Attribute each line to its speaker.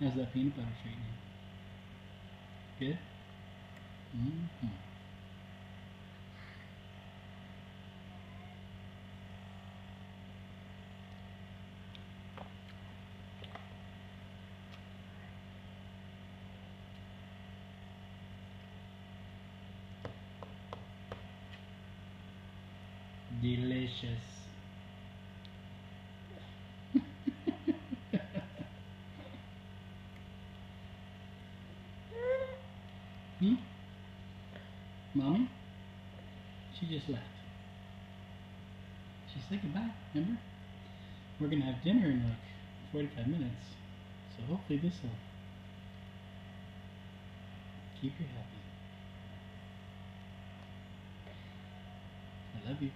Speaker 1: How's that peanut butter treating you? Good? Mm-hmm. Delicious. Hmm? Mommy? She just left. She said goodbye, remember? We're gonna have dinner in like 45 minutes. So hopefully this will keep you happy. I love you.